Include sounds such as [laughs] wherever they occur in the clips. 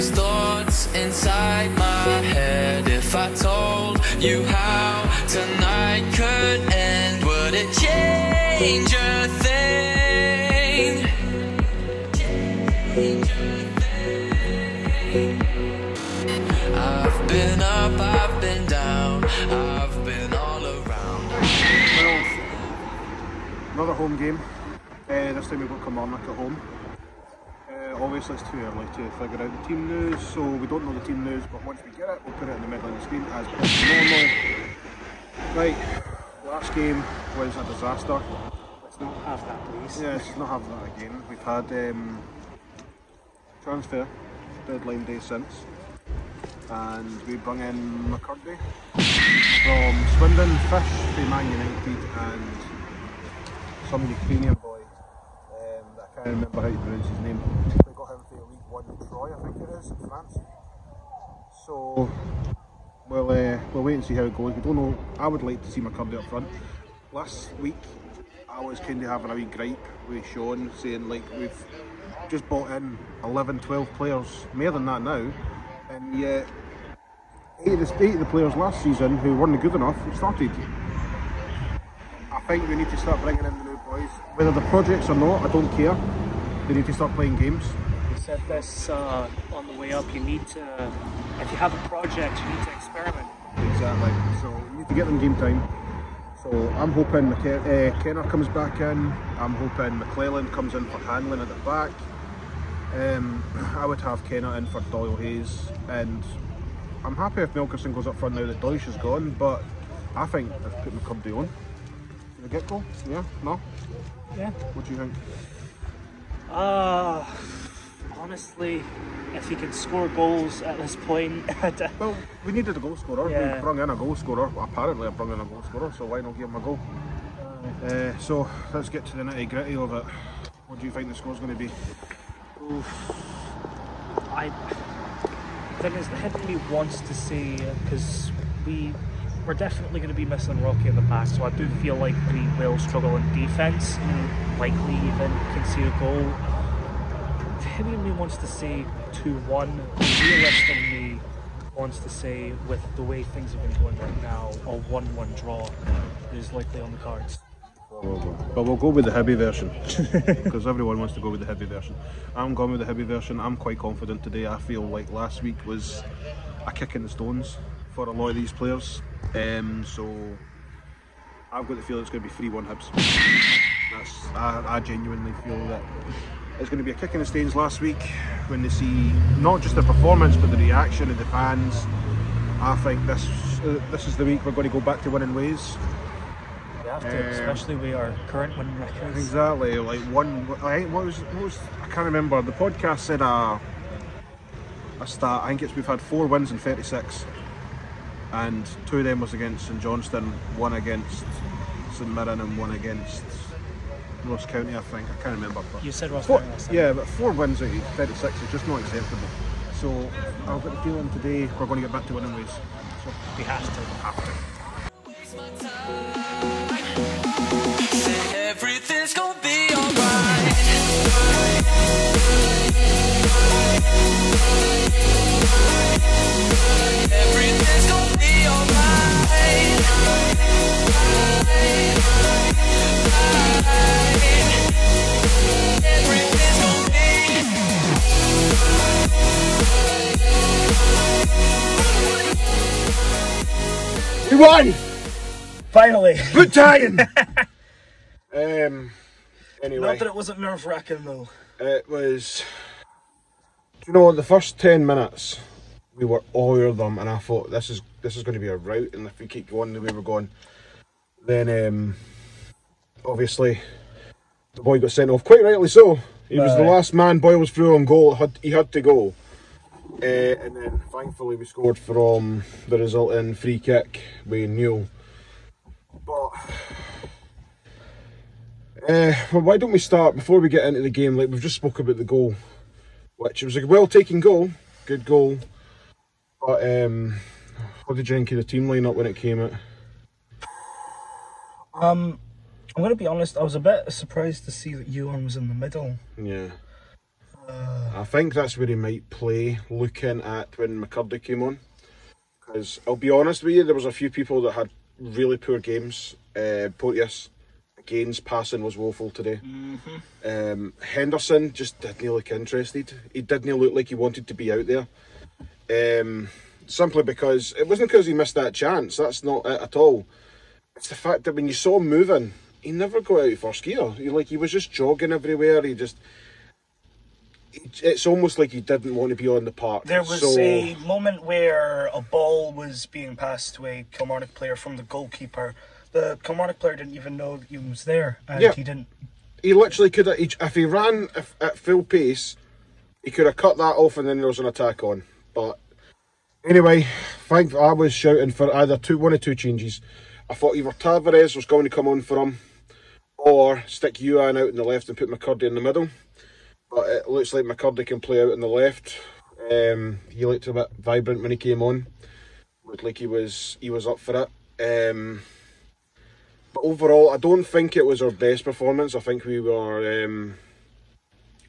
these thoughts inside my head. If I told you how tonight could end, would it change a thing? I've been up, I've been down, I've been all around. Another home game. Uh, this time we've got Kilmarnock at home. Obviously it's too early to figure out the team news, so we don't know the team news, but once we get it, we'll put it in the middle of the screen as normal. Right, last game was a disaster. Let's not have that, please. Yeah, let's not have that again. We've had um, transfer deadline day since, and we brought in McKirdy from Swindon, Fish to Man United, and some Ukrainian boy. Um, I can't remember how to pronounce his name. One Troyes, I think it is, in France. So we'll uh, we'll wait and see how it goes. We don't know. I would like to see McKirdy up front. Last week I was kind of having a wee gripe with Sean saying like we've just bought in 11, 12 players, more than that now, and yet eight of the, eight of the players last season who weren't good enough started. I think we need to start bringing in the new boys. Whether the projects or not, I don't care. They need to start playing games. Said this uh, on the way up. You need to, if you have a project, you need to experiment. Exactly. So we need to get them game time. So I'm hoping McKe- uh, Kenneh comes back in. I'm hoping McClellan comes in for handling at the back. Um, [clears throat] I would have Kenneh in for Doyle Hayes, and I'm happy if Melkersen goes up front now that Deutsch is gone. But I think I've put McKirdy on. The get go, yeah, no. Yeah. What do you think? Uh, honestly, if he can score goals at this point, [laughs] Well, we needed a goal scorer. Yeah. We brought in a goal scorer. Well, apparently, I brought in a goal scorer, so why not give him a goal? Uh, so let's get to the nitty gritty of it. What do you think the score's going to be? Oof. I. The thing is, the head really wants to say because we we're definitely going to be missing Rocky in the back, so I do feel like we will struggle in defence, and likely even concede a goal. Teddy me wants to say two one. Realist me wants to say with the way things have been going right now, a one one draw is likely on the cards. But we'll go with the heavy version [laughs] because everyone wants to go with the heavy version. I'm going with the heavy version. I'm quite confident today. I feel like last week was a kick in the stones for a lot of these players. Um, so I've got the feeling it's going to be 3 1 Hibs. That's, I, I genuinely feel that it's going to be a kick in the stones last week when they see not just the performance but the reaction of the fans. I think this uh, this is the week we're going to go back to winning ways. We have to, Um, especially with our current winning records. Exactly, like one. I what was, what was I can't remember. The podcast said a a stat. I think it's we've had four wins in thirty six, and two of them was against St Johnstone, one against St Mirren, and one against Ross County. I think I can't remember. But You said Ross four, County last yeah, but four wins out of thirty six is just not acceptable. So I've got the feeling today we're going to get back to winning ways. So We have to. have to. Won, Finally! battalion. [laughs] um. Anyway. Not that it wasn't nerve wracking though. It was. Do you know the first ten minutes we were all over them, and I thought this is this is going to be a rout, and if we keep going the way we're going, then um, obviously the boy got sent off. Quite rightly so. He was the last man. Boy was through on goal. Had, he had to go, uh, and then thankfully we scored from the resulting free kick with Newell. But uh, well, why don't we start before we get into the game? Like we've just spoke about the goal, which was a well taken goal, good goal. But um, what did you think of the team lineup when it came out? Um, I'm gonna be honest. I was a bit surprised to see that Ewan was in the middle. Yeah, I think that's where he might play, looking at when McKirdy came on. Because I'll be honest with you, there was a few people that had really poor games. Uh, Porteous, Gaines' passing was woeful today. Um, Henderson just didn't look interested. He didn't look like he wanted to be out there. Um, simply because it wasn't because he missed that chance. That's not it at all. It's the fact that when you saw him moving, he never got out of first gear. He like he was just jogging everywhere. He just. It's almost like he didn't want to be on the park. There was so, a moment where a ball was being passed to a Kilmarnock player from the goalkeeper. The Kilmarnock player didn't even know that he was there, and Yeah. he didn't. he literally could have. If he ran at full pace, he could have cut that off, and then there was an attack on. But anyway, think I was shouting for either two, one or two changes. I thought either Tavares was going to come on for him, or stick Ewan out in the left and put McKirdy in the middle. But it looks like McKirdy can play out on the left. Um, he looked a bit vibrant when he came on. Looked like he was he was up for it. Um, but overall, I don't think it was our best performance. I think we were um,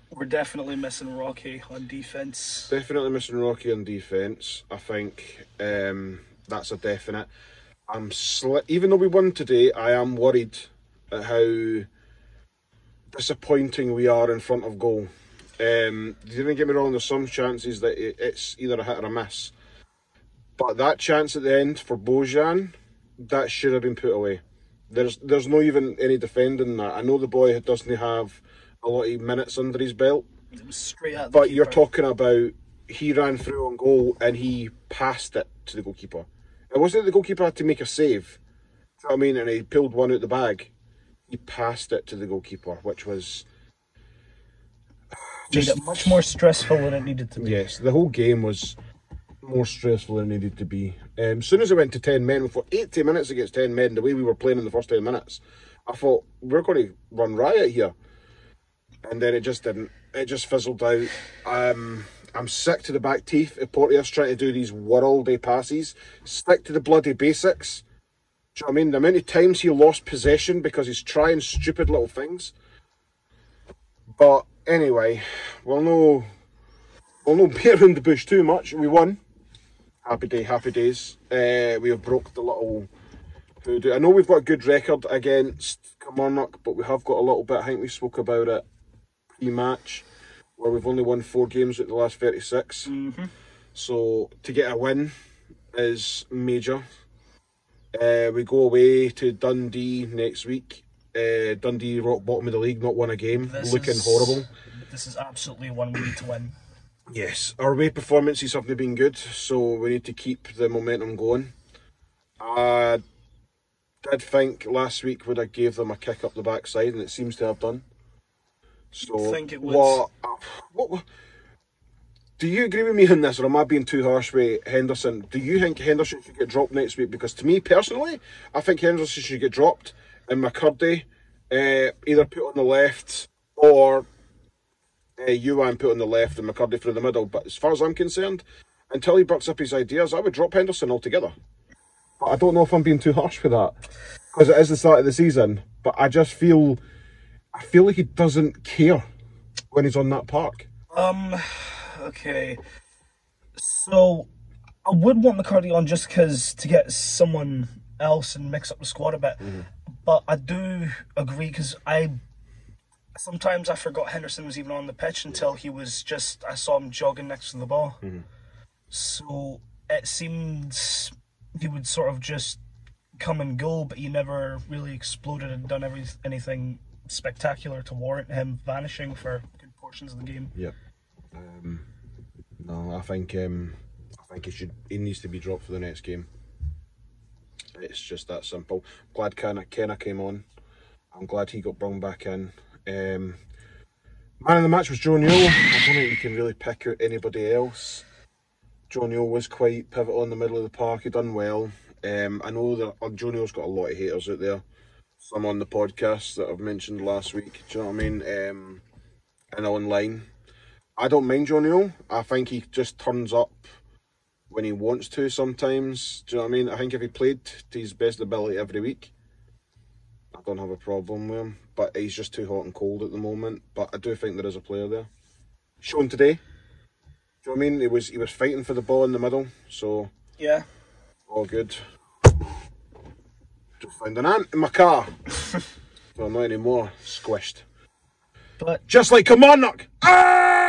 We're definitely missing Rocky on defense. definitely missing Rocky on defence. I think um, that's a definite. I'm sli- even though we won today, I am worried at how disappointing we are in front of goal. Um, don't get me wrong. There's some chances that it, it's either a hit or a miss, but that chance at the end for Bojang, that should have been put away. There's there's no even any defending that. I know the boy doesn't have a lot of minutes under his belt, It was straight at but you're talking about he ran through on goal and he passed it to the goalkeeper. It wasn't that the goalkeeper had to make a save. Do you know what I mean? And he pulled one out the bag. He passed it to the goalkeeper, which was made it much more stressful than it needed to be. yes. The whole game was more stressful than it needed to be. Um, as soon as it went to ten men, for eighty minutes against ten men, the way we were playing in the first ten minutes, I thought we're going to run riot here, and then it just didn't. It just fizzled out. Um, I'm sick to the back teeth of Porteous trying to do these worldy passes. Stick to the bloody basics. Do you know what I mean? The amount of times he lost possession because he's trying stupid little things. But anyway, we'll no, we'll no beat around the bush too much. We won. Happy day, happy days. Uh, we have broke the little hoodoo. I know we've got a good record against Kilmarnock, but we have got a little bit. I think we spoke about it pre-match, where we've only won four games at the last 36. So to get a win is major. Uh, we go away to Dundee next week. Uh, Dundee rock bottom of the league, not won a game, This looking is- horrible. This is absolutely one we need to win. Yes, our away performances haven't been good, so we need to keep the momentum going. I did think last week would have gave them a kick up the backside, and it seems to have done. So, Think it would. What, what, what- do you agree with me on this, or am I being too harsh with Henderson? Do you think Henderson should get dropped next week? Because to me personally, I think Henderson should get dropped, and McKirdy uh, either put on the left or uh, Ewan put on the left and McCurdy through the middle. But as far as I'm concerned, until he bucks up his ideas, I would drop Henderson altogether. But I don't know if I'm being too harsh with that because it is the start of the season. But I just feel, I feel like he doesn't care when he's on that park. Um, okay. So, I would want McCarty on just because to get someone else and mix up the squad a bit. But I do agree because I sometimes I forgot Henderson was even on the pitch until he was just I saw him jogging next to the ball. So it seemed he would sort of just come and go, but he never really exploded and done every, anything spectacular to warrant him vanishing for good portions of the game. Yep. Um, no, I think um, I think he should. He needs to be dropped for the next game. It's just that simple. Glad Kenneh, Kenneh came on. I'm glad he got brought back in. Um, man of the match was Joe Newell. I don't think you can really pick out anybody else. Joe Newell was quite pivotal in the middle of the park. He done well. Um, I know that uh, Joe Newell's got a lot of haters out there. Some on the podcast that I've mentioned last week. Do you know what I mean? Um, and online. I don't mind Joe Newell. I think he just turns up when he wants to sometimes. Do you know what I mean? I think if he played to his best ability every week, I don't have a problem with him. But he's just too hot and cold at the moment. But I do think there is a player there. shown today. Do you know what I mean? He was he was fighting for the ball in the middle, so Yeah. all good. Just found an ant in my car. [laughs] well, not anymore. Squished. But Just like Kilmarnock. Ah!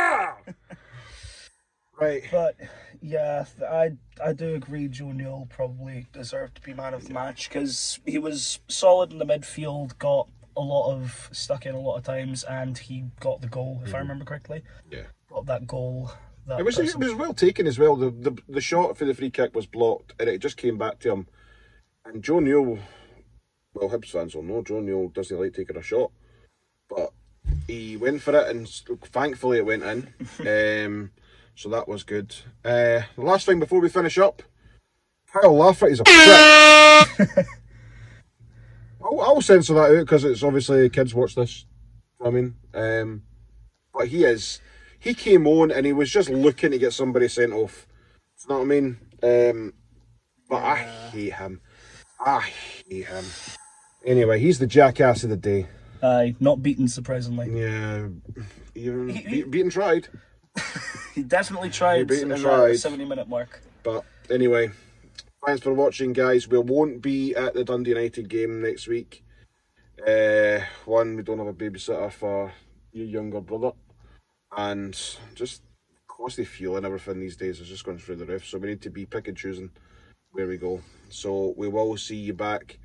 Right. but yeah, I I do agree. Joe Newell probably deserved to be man of the match because he was solid in the midfield, got a lot of stuck in a lot of times, and he got the goal if I remember correctly. Yeah. Got that goal. That It was it was well taken as well. The, the the shot for the free kick was blocked, and it just came back to him. And Joe Newell, well, Hibs fans will know Joe Newell doesn't like taking a shot, but he went for it, and thankfully it went in. [laughs] um, so that was good. Uh, the last thing before we finish up, Kyle Lafferty is a prick. [laughs] I'll, I'll censor that out because it's obviously kids watch this. You know what I mean, um, but he is. He came on and he was just looking to get somebody sent off. You know what I mean? Um, but I hate him. I hate him. Anyway, he's the jackass of the day. Aye, not beaten surprisingly. Yeah, even be, beaten tried. He definitely [laughs] tried and that tried. seventy minute mark. But anyway, thanks for watching, guys. We won't be at the Dundee United game next week. Uh, one, we don't have a babysitter for your younger brother, and just cost of fuel and everything these days is just going through the roof. So we need to be pick and choosing where we go. So we will see you back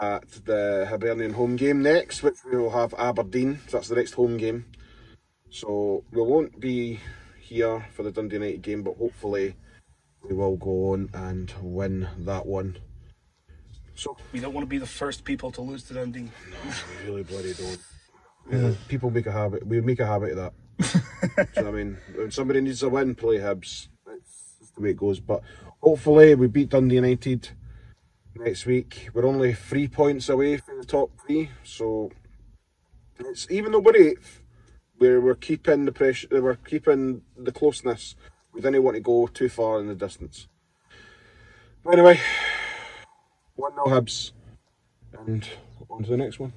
at the Hibernian home game next, which we will have Aberdeen. So that's the next home game. So we won't be here for the Dundee United game, but hopefully we will go on and win that one. So We don't want to be the first people to lose to Dundee. we really bloody don't. [laughs] Yeah, people make a habit. We make a habit of that. [laughs] Do you know I mean? When somebody needs a win, play Hibs. That's just the way it goes. But hopefully we beat Dundee United next week. We're only three points away from the top three, so it's even though we're eighth, we're we're keeping the pressure. We're keeping the closeness. We didn't want to go too far in the distance. But anyway, one 0 Hibs, and on to the next one.